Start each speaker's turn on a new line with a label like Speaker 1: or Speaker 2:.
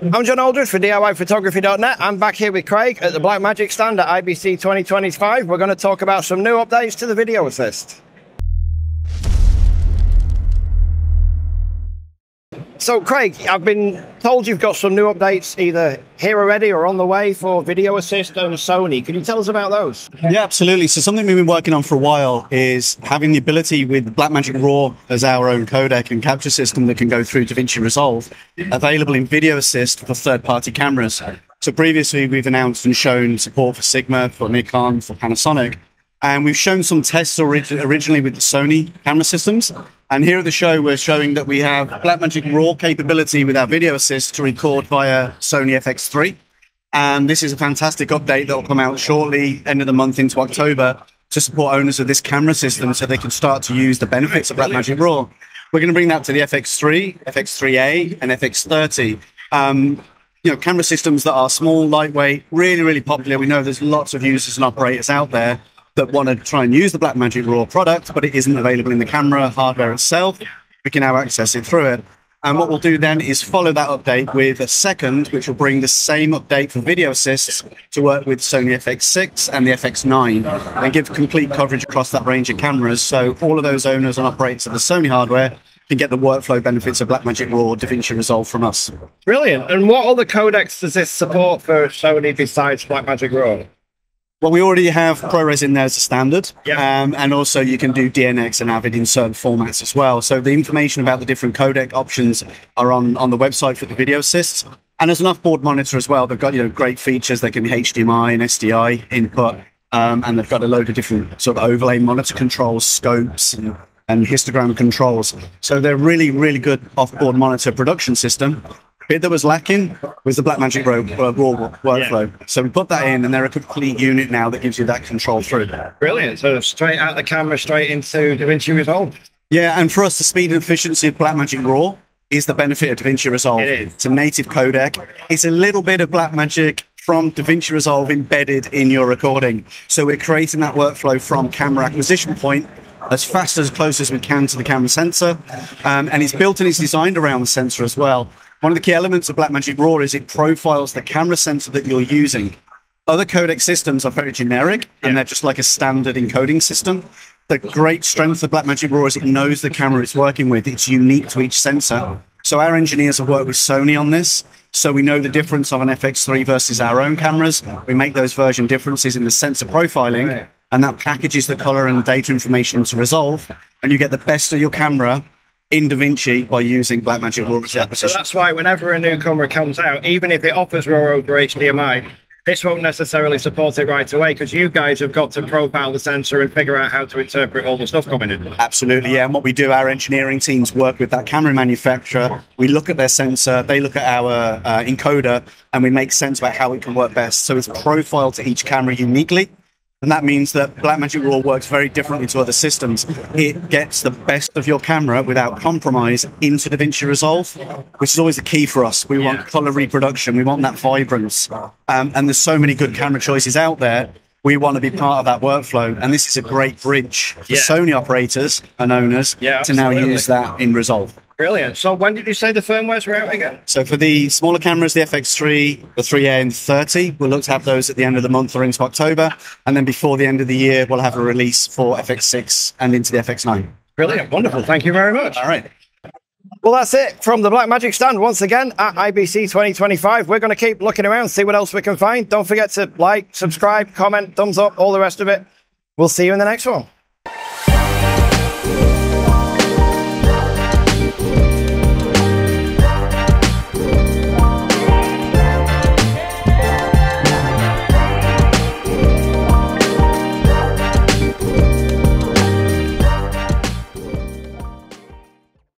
Speaker 1: I'm John Aldridge for DIYphotography.net. I'm back here with Craig at the Blackmagic stand at IBC 2025. We're going to talk about some new updates to the Video Assist. So, Craig, I've been told you've got some new updates either here already or on the way for Video Assist and Sony. Can you tell us about those?
Speaker 2: Yeah, absolutely. So, something we've been working on for a while is having the ability with Blackmagic RAW as our own codec and capture system that can go through DaVinci Resolve available in Video Assist for third party cameras. So, previously, we've announced and shown support for Sigma, for Nikon, for Panasonic. And we've shown some tests orig- originally with the Sony camera systems. And here at the show, we're showing that we have Blackmagic RAW capability with our video assist to record via Sony FX3. And this is a fantastic update that will come out shortly, end of the month into October, to support owners of this camera system so they can start to use the benefits of Blackmagic RAW. We're going to bring that to the FX3, FX3A, and FX30. Um, you know, camera systems that are small, lightweight, really, really popular. We know there's lots of users and operators out there that want to try and use the Blackmagic RAW product, but it isn't available in the camera hardware itself. We can now access it through it. And what we'll do then is follow that update with a second, which will bring the same update for video assists to work with Sony FX6 and the FX9 and give complete coverage across that range of cameras. So all of those owners and operators of the Sony hardware can get the workflow benefits of Blackmagic RAW DaVinci Resolve from us.
Speaker 1: Brilliant. And what other codecs does this support for Sony besides Blackmagic RAW?
Speaker 2: Well, we already have ProRes in there as a standard.
Speaker 1: Yeah.
Speaker 2: Um, and also you can do DNX and Avid in certain formats as well. So the information about the different codec options are on, on the website for the video assists. And there's an off-board monitor as well. They've got, you know, great features. They can be HDMI and SDI input. Um, and they've got a load of different sort of overlay monitor controls, scopes, and, and histogram controls. So they're really, really good off-board monitor production system bit that was lacking was the Blackmagic Raw, uh, raw workflow. So we put that in, and they're a complete unit now that gives you that control through.
Speaker 1: Brilliant. So straight out the camera, straight into DaVinci Resolve.
Speaker 2: Yeah, and for us, the speed and efficiency of Blackmagic Raw is the benefit of DaVinci Resolve.
Speaker 1: It is.
Speaker 2: It's a native codec. It's a little bit of Blackmagic from DaVinci Resolve embedded in your recording. So we're creating that workflow from camera acquisition point as fast as close as we can to the camera sensor. Um, and it's built and it's designed around the sensor as well. One of the key elements of Blackmagic RAW is it profiles the camera sensor that you're using. Other codec systems are very generic and they're just like a standard encoding system. The great strength of Blackmagic RAW is it knows the camera it's working with. It's unique to each sensor. So our engineers have worked with Sony on this. So we know the difference of an FX3 versus our own cameras. We make those version differences in the sensor profiling, and that packages the color and data information to resolve, and you get the best of your camera in DaVinci by using Blackmagic RAW as the
Speaker 1: So that's why whenever a new camera comes out, even if it offers RAW over HDMI, this won't necessarily support it right away because you guys have got to profile the sensor and figure out how to interpret all the stuff coming in.
Speaker 2: Absolutely, yeah. And what we do, our engineering teams work with that camera manufacturer. We look at their sensor, they look at our uh, encoder, and we make sense about how it can work best. So it's profiled to each camera uniquely. And that means that Blackmagic RAW works very differently to other systems. It gets the best of your camera without compromise into DaVinci Resolve, which is always the key for us. We want color reproduction, we want that vibrance. Um, and there's so many good camera choices out there. We want to be part of that workflow. And this is a great bridge for
Speaker 1: Yeah.
Speaker 2: Sony operators and owners
Speaker 1: Yeah,
Speaker 2: to now use that in Resolve.
Speaker 1: Brilliant. So when did you say the firmwares were out again?
Speaker 2: So for the smaller cameras, the FX3, the 3A and 30, we'll look to have those at the end of the month or into October. And then before the end of the year, we'll have a release for FX6 and into the FX9.
Speaker 1: Brilliant. Wonderful. Thank you very much.
Speaker 2: All right.
Speaker 1: Well, that's it from the Blackmagic stand once again at IBC 2025. We're going to keep looking around, see what else we can find. Don't forget to like, subscribe, comment, thumbs up, all the rest of it. We'll see you in the next one.